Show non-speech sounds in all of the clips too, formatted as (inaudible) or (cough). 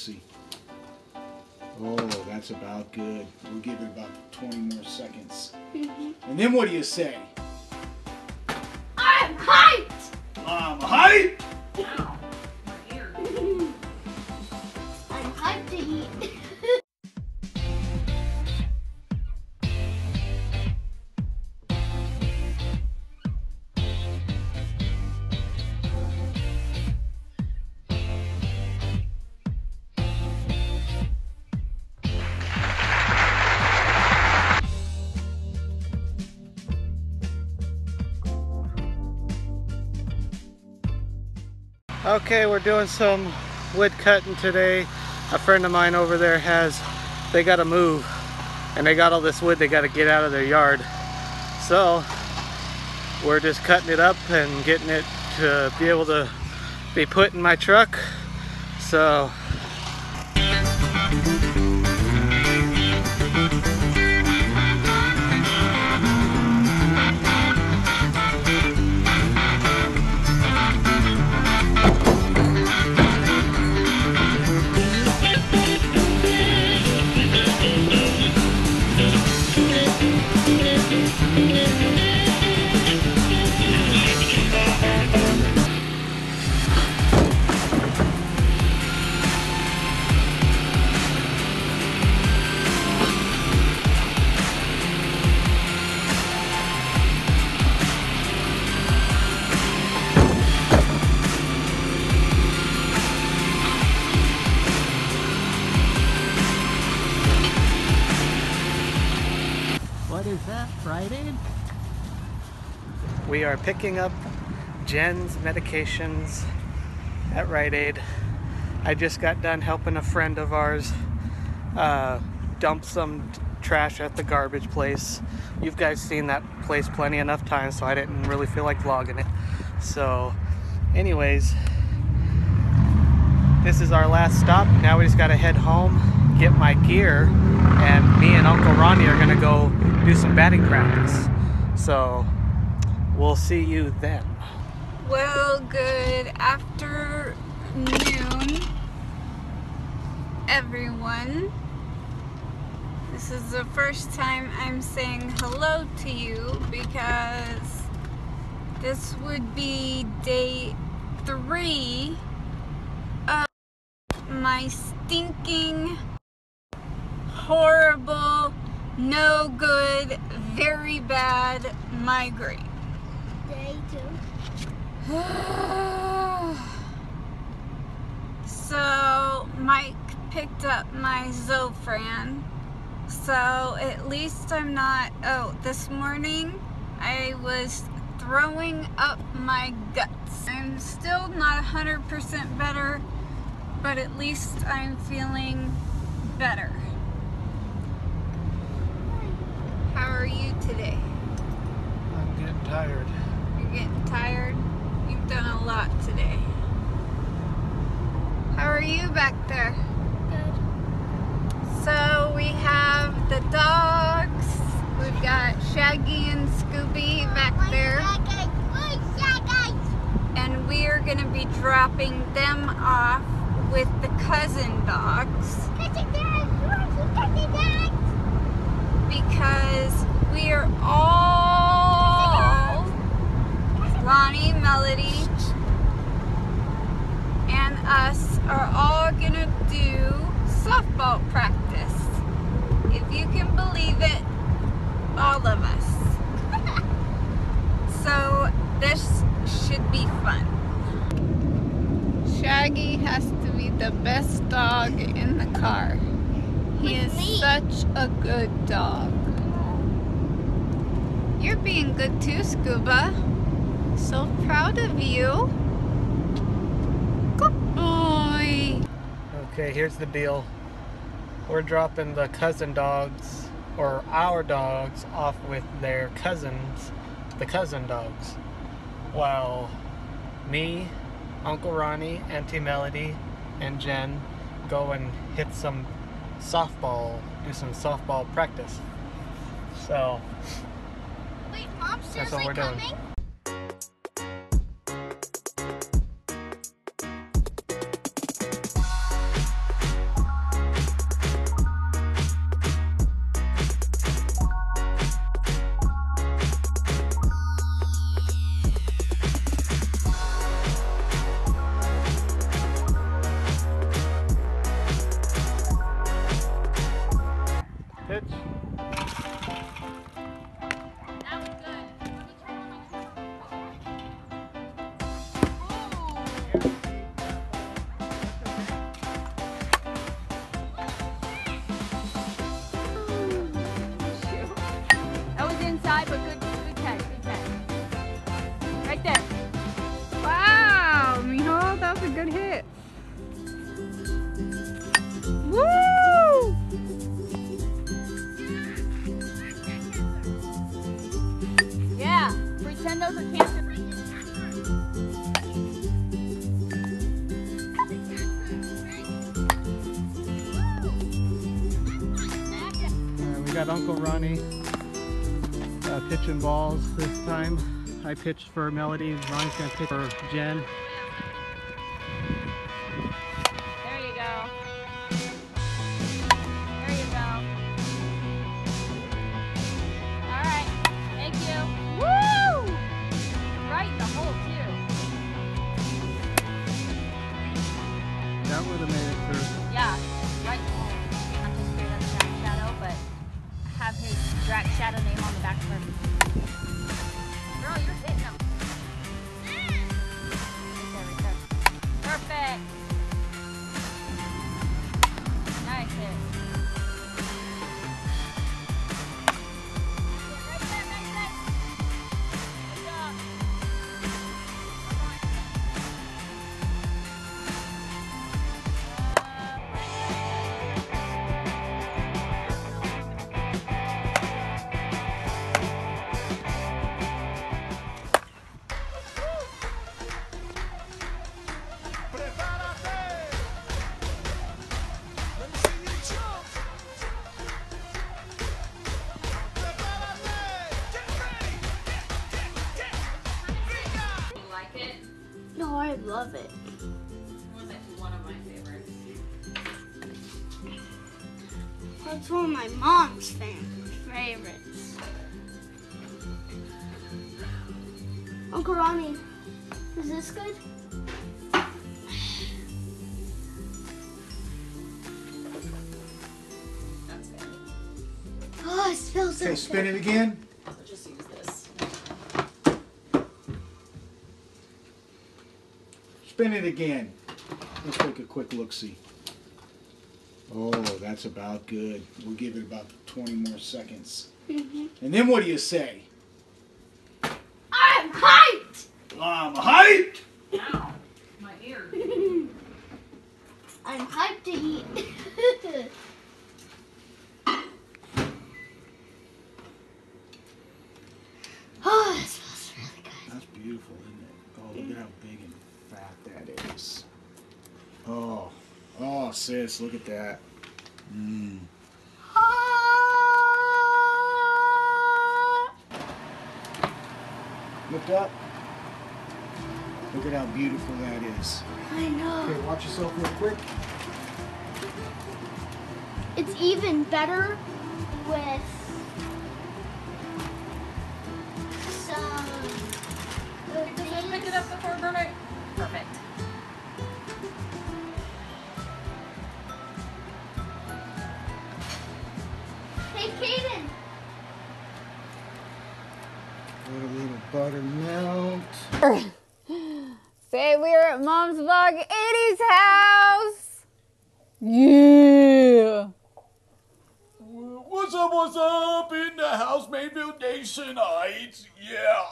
see. Oh, that's about good. We'll give it about 20 more seconds. Mm-hmm. And then what do you say? I'm hyped! I'm hype! Okay, we're doing some wood cutting today. A friend of mine over there has, they gotta move and they got all this wood they gotta get out of their yard. So we're just cutting it up and getting it to be able to be put in my truck. So We are picking up Jen's medications at Rite Aid. I just got done helping a friend of ours uh, dump some trash at the garbage place. You guys seen that place plenty enough times, so I didn't really feel like vlogging it. So, anyways, this is our last stop. Now we just gotta head home, get my gear, and me and Uncle Ronnie are gonna go do some batting practice. So we'll see you then. Well, good afternoon, everyone. This is the first time I'm saying hello to you because this would be day three of my stinking, horrible, no good, very bad migraine. Day two. (sighs) so Mike picked up my Zofran. So at least I'm not. Oh, this morning I was throwing up my guts. I'm still not 100% better, but at least I'm feeling better. How are you today? I'm getting tired. You're getting tired? You've done a lot today. How are you back there? Good. So we have the dogs. We've got Shaggy and Scooby back there. And we are going to be dropping them off with the cousin dogs because we are all Ronnie, Melody, and us are all gonna do softball practice. If you can believe it, all of us. (laughs) so this should be fun. Shaggy has to be the best dog in the car. He With is me. such a good dog. You're being good too, Scuba. So proud of you. Good boy. Okay, here's the deal. We're dropping the cousin dogs, or our dogs, off with their cousins, the cousin dogs. While me, Uncle Ronnie, Auntie Melody, and Jen go and hit some softball, do some softball practice. So, Wait, Mom's That's what we're doing. pitch. Got Uncle Ronnie uh, pitching balls this time. I pitched for Melody. Ronnie's gonna pitch for Jen. No, I love it. Was one of my favorites? That's one of my mom's fam- favorites. Uncle Ronnie, is this good? That's good. Oh, it smells so Okay, good. spin it again. Spin it again. Let's take a quick look see. Oh, that's about good. We'll give it about 20 more seconds. Mhm. And then what do you say? I'm hyped! I'm hyped! Ow, my ear. (laughs) I'm hyped to eat. (laughs) sis, look at that. Mmm. Lift up. Look at how beautiful that is. I know. Okay, watch yourself real quick. It's even better with little butter melt. (laughs) Say we're at Mom's Vlog 80's house. Yeah. What's up, what's up in the house, Mainville Nation Yeah.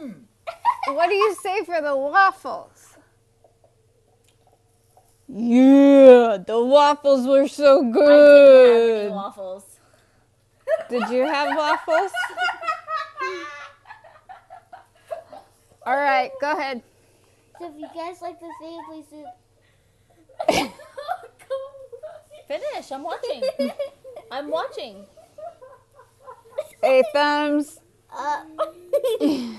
Mm. (laughs) What do you say for the waffles? Yeah, the waffles were so good. waffles. Did you have waffles? (laughs) All right, go ahead. So if you guys like this video, please do. Finish. I'm watching. I'm watching. A thumbs. Uh, (laughs)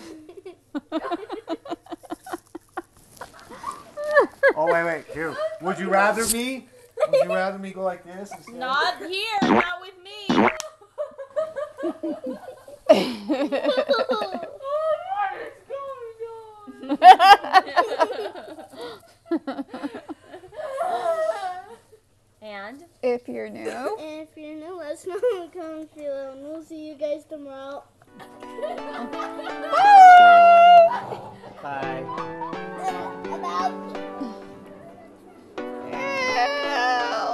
Oh, wait, wait. Here. Would you rather me? Would you rather me go like this? instead? Not here. Not with me. (laughs) If you're new. (laughs) If you're new, let us know in the comments below. And we'll see you guys tomorrow. (laughs) Bye. (laughs) Bye. Ew.